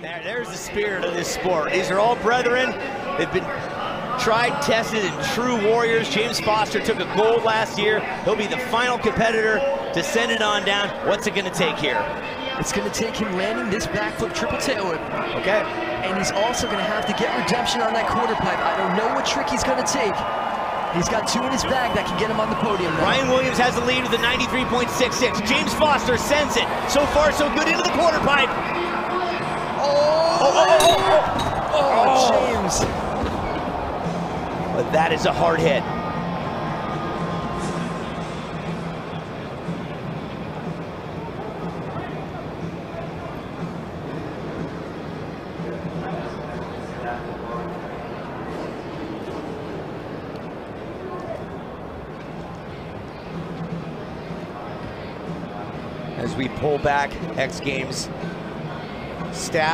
There, there's the spirit of this sport. These are all brethren. They've been tried, tested, and true warriors. James Foster took a gold last year. He'll be the final competitor to send it on down. What's it going to take here? It's going to take him landing this backflip triple tail whip. Okay. And he's also going to have to get redemption on that quarter pipe. I don't know what trick he's going to take. He's got two in his bag that can get him on the podium now. Ryan Williams has the lead with a 93.66. James Foster sends it. So far, so good into the quarter pipe. But that is a hard hit. As we pull back X Games staff